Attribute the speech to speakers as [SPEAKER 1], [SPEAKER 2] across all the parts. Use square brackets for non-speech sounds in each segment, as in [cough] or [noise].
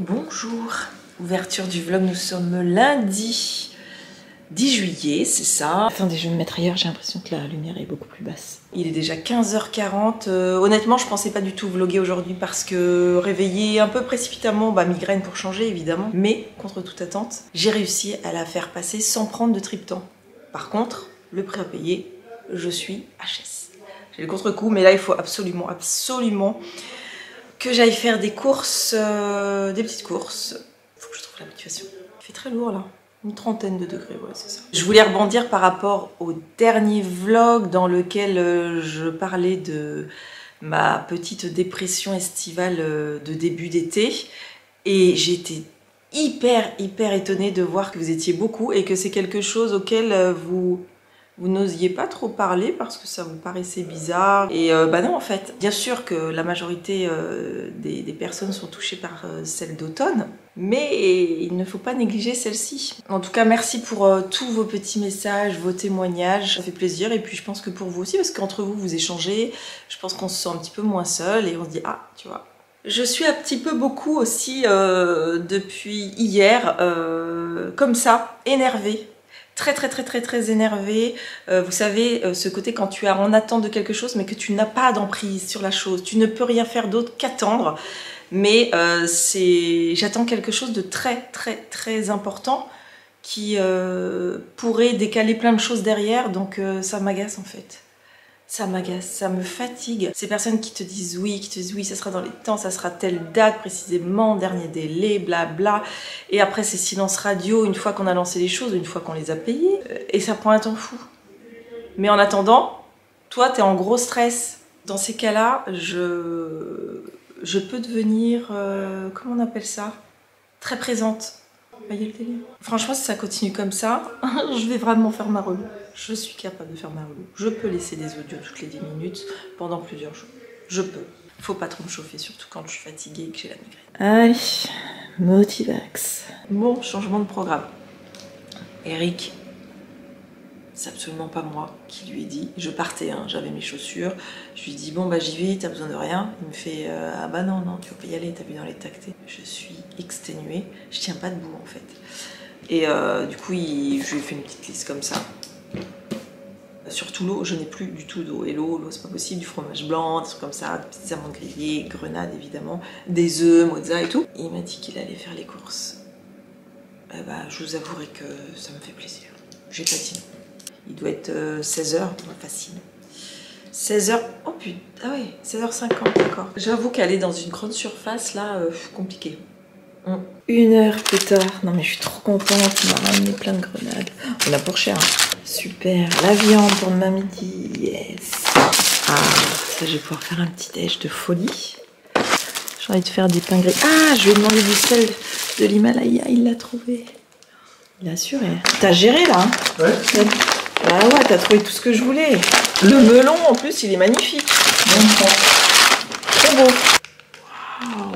[SPEAKER 1] Bonjour, ouverture du vlog, nous sommes lundi 10 juillet, c'est ça. Attendez, je vais me mettre ailleurs, j'ai l'impression que la lumière est beaucoup plus basse. Il est déjà 15h40, euh, honnêtement je pensais pas du tout vlogger aujourd'hui parce que réveillé un peu précipitamment, bah migraine pour changer évidemment, mais contre toute attente, j'ai réussi à la faire passer sans prendre de triptan. Par contre, le prix à payer, je suis HS. J'ai le contre-coup, mais là il faut absolument, absolument que j'aille faire des courses, euh, des petites courses. Faut que je trouve la. Il fait très lourd là. Une trentaine de degrés, ouais, c'est ça. Je voulais rebondir par rapport au dernier vlog dans lequel euh, je parlais de ma petite dépression estivale euh, de début d'été. Et j'étais hyper, hyper étonnée de voir que vous étiez beaucoup et que c'est quelque chose auquel vous vous n'osiez pas trop parler parce que ça vous paraissait bizarre. Et euh, bah non, en fait, bien sûr que la majorité euh, des, personnes sont touchées par euh, celle d'automne, mais il ne faut pas négliger celle-ci. En tout cas, merci pour tous vos petits messages, vos témoignages, ça fait plaisir. Et puis je pense que pour vous aussi, parce qu'entre vous, vous échangez, je pense qu'on se sent un petit peu moins seul et on se dit, ah, tu vois. Je suis un petit peu beaucoup aussi depuis hier, comme ça, énervée très très très très très énervé. Euh, vous savez, euh, ce côté quand tu es en attente de quelque chose mais que tu n'as pas d'emprise sur la chose, tu ne peux rien faire d'autre qu'attendre. Mais euh, c'est, j'attends quelque chose de très très très important qui pourrait décaler plein de choses derrière, donc ça m'agace en fait ça m'agace, ça me fatigue. Ces personnes qui te disent oui, qui te disent oui, ça sera dans les temps, ça sera telle date précisément, dernier délai, blabla. Et après, c'est silence radio une fois qu'on a lancé les choses, une fois qu'on les a payées. Euh, et ça prend un temps fou. Mais en attendant, toi, tu es en gros stress. Dans ces cas-là, je, je peux devenir, euh, comment on appelle ça? Très présente. Franchement, si ça continue comme ça, [laughs] je vais vraiment faire ma relou. Je suis capable de faire ma relou. Je peux laisser des audios toutes les 10 minutes pendant plusieurs jours. Je peux. Faut pas trop me chauffer, surtout quand je suis fatiguée et que j'ai la migraine. Allez, Motivax. Bon, changement de programme. Eric, c'est absolument pas moi qui lui ai dit. Je partais, hein, j'avais mes chaussures. Je lui dit, bon, bah j'y vais, t'as besoin de rien. Il me fait, euh, ah bah non, non, tu peux y aller, t'as vu dans les tactés. Je suis exténuée, je tiens pas debout en fait. Et euh, du coup, je lui ai fait une petite liste comme ça. Surtout l'eau, je n'ai plus du tout d'eau. Et l'eau, l'eau c'est pas possible, du fromage blanc, des trucs comme ça, des petites amandes grillées, grenades évidemment, des œufs, mozza et tout. Et il m'a dit qu'il allait faire les courses. Eh bah, je vous avouerai que ça me fait plaisir. J'ai pas non. Il doit être 16h, euh, facile. 16h, oh putain, ah ouais, 16h50, d'accord. J'avoue qu'aller dans une grande surface, là, euh, compliqué. Hum. Une heure plus tard, non mais je suis trop contente, il m'a ramené plein de grenades. On a pour cher. Hein. Super, la viande pour demain midi, yes. Ah, ça je vais pouvoir faire un petit déj de folie. J'ai envie de faire des pains gris. Ah, je vais demander du sel de l'Himalaya, il l'a trouvé. Il a assuré. T'as géré là hein?
[SPEAKER 2] Ouais.
[SPEAKER 1] Ah ouais, t'as trouvé tout ce que je voulais. Le melon, en plus, il est magnifique. Trop beau. Waouh.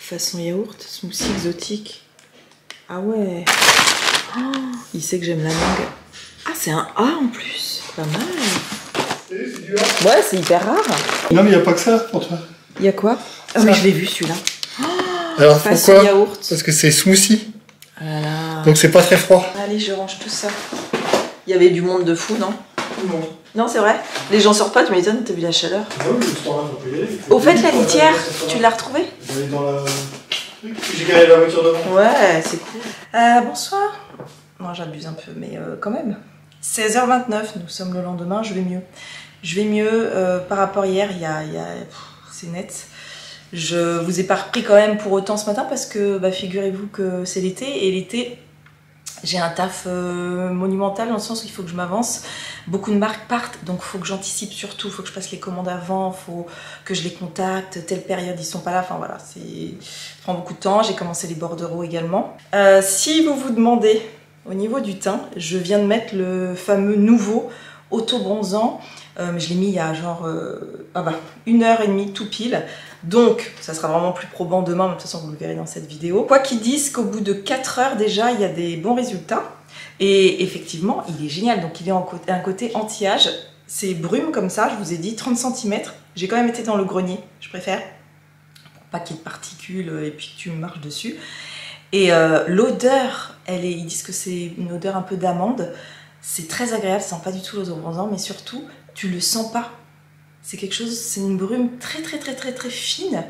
[SPEAKER 1] Façon yaourt, smoothie exotique. Ah ouais. Oh, il sait que j'aime la mangue. Ah, c'est un A en plus. Pas mal. Ouais, c'est hyper rare.
[SPEAKER 2] Non, mais il n'y a pas que ça pour toi.
[SPEAKER 1] Il y a quoi? Ah, mais je l'ai vu celui-là.
[SPEAKER 2] Alors, pourquoi? yaourt. Parce que c'est smoothie. Ah Donc, c'est pas très froid.
[SPEAKER 1] Allez, je range tout ça. Il y avait du monde de fou, non
[SPEAKER 2] Non.
[SPEAKER 1] Non, c'est vrai Les gens sortent pas, tu m'étonnes, t'as vu la chaleur
[SPEAKER 2] Ah oui, ce payer.
[SPEAKER 1] Au fait, la litière, tu l'as retrouvée
[SPEAKER 2] Elle est dans la. J'ai garé la voiture devant.
[SPEAKER 1] Ouais, c'est cool. Euh, bonsoir. Non, j'abuse un peu, mais euh, quand même. 16h29, nous sommes le lendemain, je vais mieux. Je vais mieux euh, par rapport à hier, il y a. Y a c'est net. Je vous ai pas repris quand même pour autant ce matin parce que bah, figurez-vous que c'est l'été et l'été j'ai un taf euh, monumental dans le sens où il faut que je m'avance. Beaucoup de marques partent, donc il faut que j'anticipe surtout, il faut que je passe les commandes avant, il faut que je les contacte, telle période ils sont pas là, enfin voilà, c'est prend beaucoup de temps. J'ai commencé les bordereaux également. Euh, si vous vous demandez au niveau du teint, je viens de mettre le fameux nouveau auto-bronzant. Euh, mais je l'ai mis il y a genre ah bah, une heure et demie tout pile. Donc, ça sera vraiment plus probant demain, de toute façon vous le verrez dans cette vidéo. Quoi qu'ils disent qu'au bout de 4 heures déjà, il y a des bons résultats. Et effectivement, il est génial. Donc il est en un côté anti-âge. C'est brume comme ça, je vous ai dit, 30 cm. J'ai quand même été dans le grenier, je préfère. paquet de particules et puis tu marches dessus. Et l'odeur, elle est, ils disent que c'est une odeur un peu d'amande. C'est très agréable, ça sent pas du tout l'eau bronzant, mais surtout, tu le sens pas. C'est quelque chose, c'est une brume très très très très très fine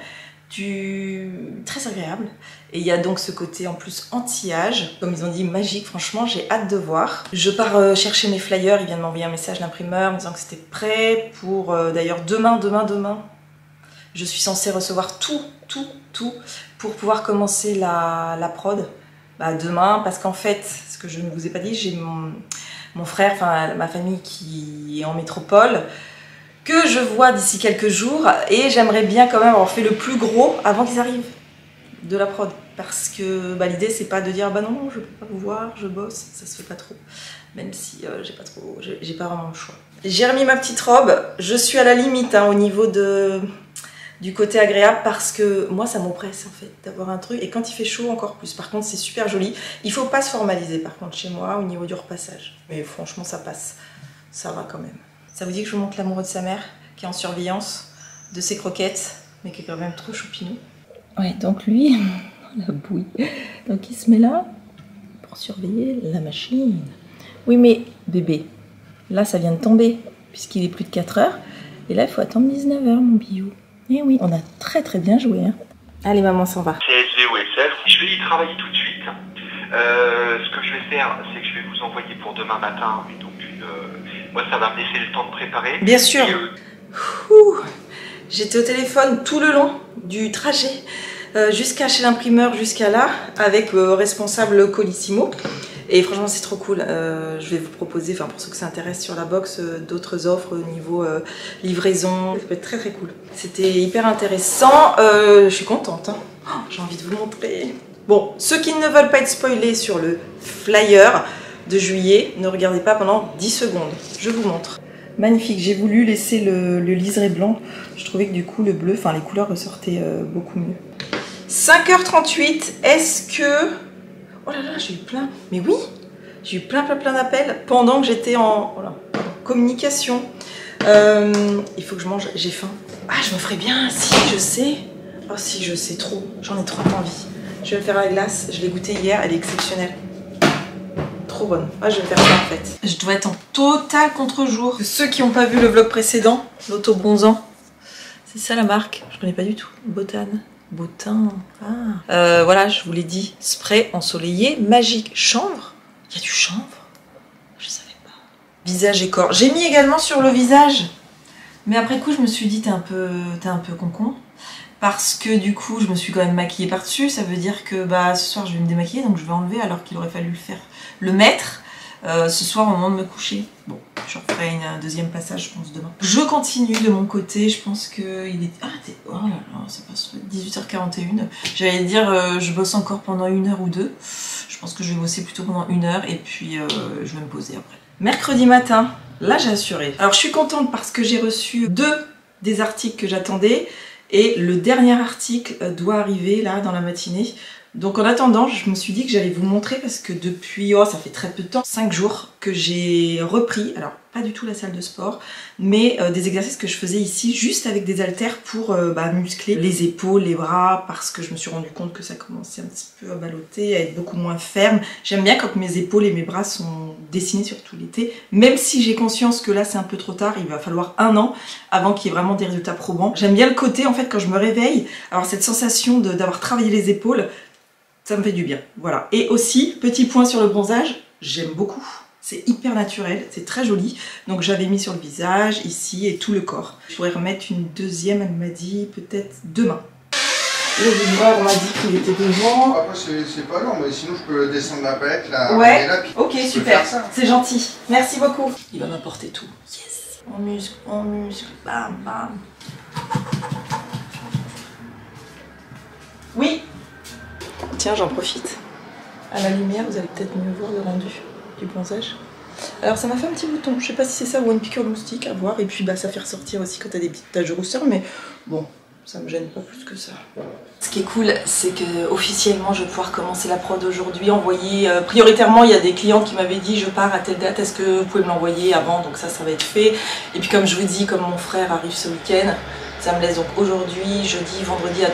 [SPEAKER 1] du... très agréable. Et il y a donc ce côté en plus anti-âge, comme ils ont dit magique, franchement j'ai hâte de voir. Je pars euh, chercher mes flyers, il vient de m'envoyer un message l'imprimeur me disant que c'était prêt pour euh, d'ailleurs demain, demain, demain. Je suis censée recevoir tout, tout, tout pour pouvoir commencer la, la prod. Bah, demain, parce qu'en fait, ce que je ne vous ai pas dit, j'ai mon, mon frère, enfin ma famille qui est en métropole que je vois d'ici quelques jours et j'aimerais bien quand même avoir fait le plus gros avant qu'ils arrivent de la prod. Parce que bah, l'idée c'est pas de dire bah non je peux pas vous voir je bosse ça se fait pas trop. Même si euh, j'ai pas trop j'ai pas vraiment le choix. J'ai remis ma petite robe je suis à la limite hein, au niveau de du côté agréable parce que moi ça m'oppresse en fait d'avoir un truc et quand il fait chaud encore plus par contre c'est super joli il faut pas se formaliser par contre chez moi au niveau du repassage mais franchement ça passe ça va quand même ça vous dit que je vous montre l'amoureux de sa mère, qui est en surveillance de ses croquettes, mais qui est quand même trop choupinou. Ouais, donc lui, [laughs] la bouille. Donc il se met là pour surveiller la machine. Oui, mais bébé, là ça vient de tomber, puisqu'il est plus de 4 heures. Et là, il faut attendre 19h, mon biou. Et eh oui, on a très très bien joué. Hein. Allez, maman s'en va.
[SPEAKER 3] C'est SVOSF. Je vais y travailler tout de suite. Euh, ce que je vais faire, c'est que je vais vous envoyer pour demain matin donc euh, moi, ça va me laisser le temps de préparer.
[SPEAKER 1] Bien sûr. Euh, j'étais au téléphone tout le long du trajet, euh, jusqu'à chez l'imprimeur, jusqu'à là, avec le responsable Colissimo. Et franchement, c'est trop cool. Euh, je vais vous proposer, enfin pour ceux que ça intéresse sur la box, d'autres offres au niveau livraison. Ça peut être très très cool. C'était hyper intéressant. je suis contente. Hein. Oh, j'ai envie de vous montrer. Bon, ceux qui ne veulent pas être spoilés sur le flyer, de juillet. Ne regardez pas pendant 10 secondes. Je vous montre. Magnifique, j'ai voulu laisser le, liseré blanc. Je trouvais que du coup le bleu, enfin les couleurs ressortaient euh, beaucoup mieux. 5h38, est-ce que... Oh là là, j'ai eu plein... Mais oui, j'ai eu plein plein plein d'appels pendant que j'étais en communication. Euh, il faut que je mange, j'ai faim. Ah, je me ferais bien, si, je sais. Oh si, je sais trop, j'en ai trop envie. Je vais me faire la glace, je l'ai goûtée hier, elle est exceptionnelle trop bonne. Ah, je vais faire ça en fait. Je dois être en total contre-jour. Ceux qui n'ont pas vu le vlog précédent, l'auto-bronzant, c'est ça la marque. Je connais pas du tout. Botane. Botin. Ah. Euh, voilà, je vous l'ai dit. Spray ensoleillé magique. Chanvre? Il y a du chanvre? Je savais pas. Visage et corps. J'ai mis également sur le visage. Mais après coup, je me suis dit, t'es un peu, t'es un peu concon parce que du coup je me suis quand même maquillée par dessus ça veut dire que bah ce soir je vais me démaquiller donc je vais enlever alors qu'il aurait fallu le faire le mettre euh, ce soir au moment de me coucher. Bon, je referai un deuxième passage, je pense, demain. Je continue de mon côté, je pense que il est... Ah, oh là là, ça passe 18h41. J'allais dire, euh, je bosse encore pendant une heure ou deux. Je pense que je vais bosser plutôt pendant une heure et puis euh, je vais me poser après. Mercredi matin, là j'ai assuré. Alors je suis contente parce que j'ai reçu deux des articles que j'attendais et le dernier article doit arriver là dans la matinée. Donc en attendant, je me suis dit que j'allais vous montrer parce que depuis, oh ça fait très peu de temps, 5 jours que j'ai repris, alors pas du tout la salle de sport, mais euh, des exercices que je faisais ici juste avec des haltères pour euh, bah, muscler les épaules, les bras, parce que je me suis rendu compte que ça commençait un petit peu à balloter, à être beaucoup moins ferme. J'aime bien quand mes épaules et mes bras sont dessinés sur tout l'été, même si j'ai conscience que là c'est un peu trop tard, il va falloir un an avant qu'il y ait vraiment des résultats probants. J'aime bien le côté en fait quand je me réveille, alors cette sensation d'avoir travaillé les épaules, ça me fait du bien. Voilà. Et aussi, petit point sur le bronzage, j'aime beaucoup. C'est hyper naturel, c'est très joli. Donc j'avais mis sur le visage, ici et tout le corps. Je pourrais remettre une deuxième, elle m'a dit peut-être demain. Le on m'a dit qu'il était devant.
[SPEAKER 2] Après c'est pas long, mais sinon je peux descendre la palette, la
[SPEAKER 1] ouais. ok super, c'est gentil. Merci beaucoup. Il va m'apporter tout. Yes. En muscle, en muscle, bam bam. Oui, Tiens, j'en profite. À la lumière, vous allez peut-être mieux voir le rendu du bronzage. Alors ça m'a fait un petit bouton, je sais pas si c'est ça ou une piqûre de moustique à voir, et puis bah ça fait ressortir aussi quand t'as des petites taches de rousseur, mais bon, ça me gêne pas plus que ça. Ce qui est cool, c'est que officiellement je vais pouvoir commencer la prod aujourd'hui, envoyer, euh, prioritairement il y a des clients qui m'avaient dit je pars à telle date, est-ce que vous pouvez me l'envoyer avant, donc ça, ça va être fait. Et puis comme je vous dis, comme mon frère arrive ce week-end, ça me laisse donc aujourd'hui, jeudi, vendredi à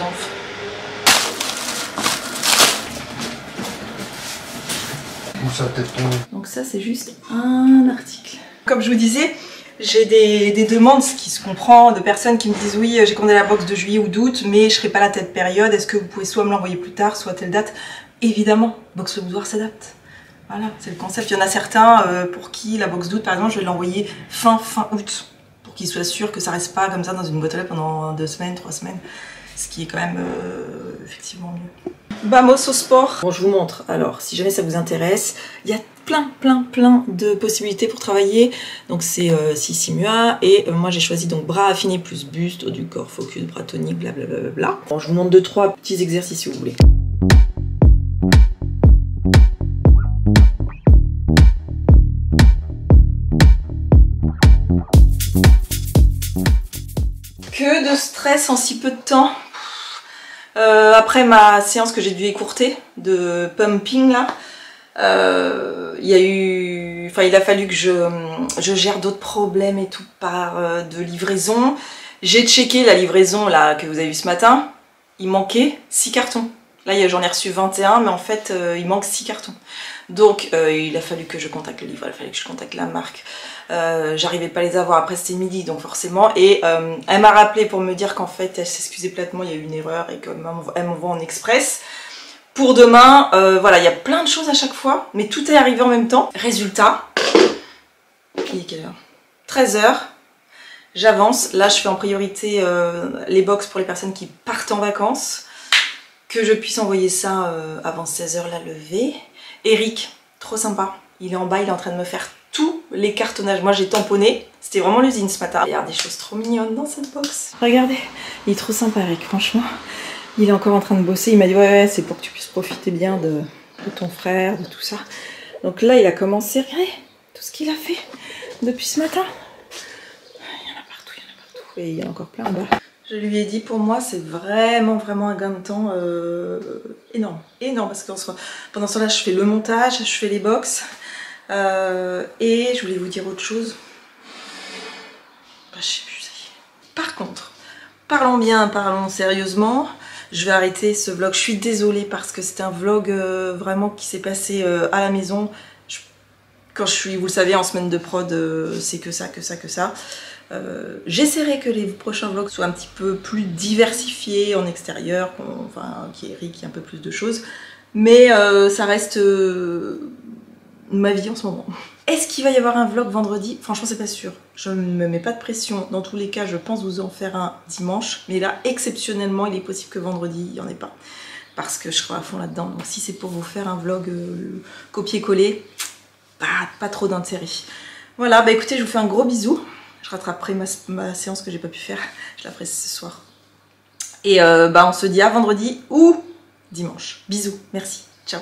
[SPEAKER 1] Donf
[SPEAKER 2] ça peut-être
[SPEAKER 1] Donc ça c'est juste un article. Comme je vous disais, j'ai des, demandes, ce qui se comprend, de personnes qui me disent oui, j'ai commandé la box de juillet ou d'août, mais je serai pas là telle période, est-ce que vous pouvez soit me l'envoyer plus tard, soit telle date? Évidemment, box le boudoir s'adapte. Voilà, c'est le concept. Il y en a certains euh, pour qui la box d'août, par exemple, je vais l'envoyer fin fin août, pour qu'ils soient sûrs que ça reste pas comme ça dans une boîte à pendant deux semaines, trois semaines, ce qui est quand même euh, effectivement mieux. Bamos au sport. Bon, je vous montre. Alors, si jamais ça vous intéresse, il y a plein, plein, plein de possibilités pour travailler. Donc, c'est euh, Sissimua. Et euh, moi, j'ai choisi donc bras affinés plus buste, haut du corps, focus, bras tonique, blablabla. Bla, Bon, je vous montre deux, trois petits exercices si vous voulez. Que de stress en si peu de temps euh, après ma séance que j'ai dû écourter de pumping là, euh, il y a eu, enfin il a fallu que je, je gère d'autres problèmes et tout par euh, de livraison. J'ai checké la livraison là que vous avez vu ce matin, il manquait 6 cartons. Là j'en ai reçu 21 mais en fait il manque 6 cartons. Donc il a fallu que je contacte le livre, il a fallu que je contacte la marque. Euh, j'arrivais pas à les avoir, après c'était midi donc forcément, et euh, elle m'a rappelé pour me dire qu'en fait elle s'excusait platement, il y a eu une erreur et qu'elle m'envoie en express. Pour demain, euh, voilà, il y a plein de choses à chaque fois, mais tout est arrivé en même temps. Résultat, il est quelle heure? 13h, j'avance, là je fais en priorité les box pour les personnes qui partent en vacances, que je puisse envoyer ça avant 16h la levée. Eric, trop sympa, il est en bas, il est en train de me faire tous les cartonnages. Moi j'ai tamponné, c'était vraiment l'usine ce matin. Il y a des choses trop mignonnes dans cette box. Regardez, il est trop sympa Eric, franchement. Il est encore en train de bosser, il m'a dit ouais, ouais c'est pour que tu puisses profiter bien de, ton frère, de tout ça. Donc là il a commencé, regardez tout ce qu'il a fait depuis ce matin. Il y en a partout, il y en a partout. Et il y en a encore plein en bas. Je lui ai dit pour moi c'est vraiment vraiment un gain de temps euh, énorme. Énorme parce que pendant ce temps là je fais le montage, je fais les box, euh, et je voulais vous dire autre chose. Bah, y. Par contre, parlons bien, parlons sérieusement. Je vais arrêter ce vlog. Je suis désolée parce que c'est un vlog euh, vraiment qui s'est passé euh, à la maison. quand je suis, vous le savez, en semaine de prod, c'est que ça, que ça, que ça. J'essaierai que les prochains vlogs soient un petit peu plus diversifiés en extérieur, enfin, qui est un peu plus de choses. Mais ça reste ma vie en ce moment. Est-ce qu'il va y avoir un vlog vendredi? Franchement, c'est pas sûr. Je ne me mets pas de pression. Dans tous les cas, je pense vous en faire un dimanche. Mais là, exceptionnellement, il est possible que vendredi, il n'y en ait pas. Parce que je serai à fond là-dedans. Donc si c'est pour vous faire un vlog euh, copier-coller, pas, trop d'intérêt. Voilà, bah écoutez, je vous fais un gros bisou. Je rattraperai ma, séance que j'ai pas pu faire. Je la ferai ce soir. Et euh, bah on se dit à vendredi ou dimanche. Bisous, merci. Ciao